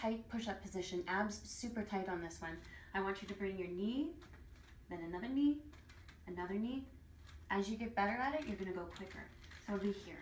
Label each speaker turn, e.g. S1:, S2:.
S1: tight push-up position, abs super tight on this one. I want you to bring your knee, then another knee, another knee. As you get better at it, you're gonna go quicker. So be here.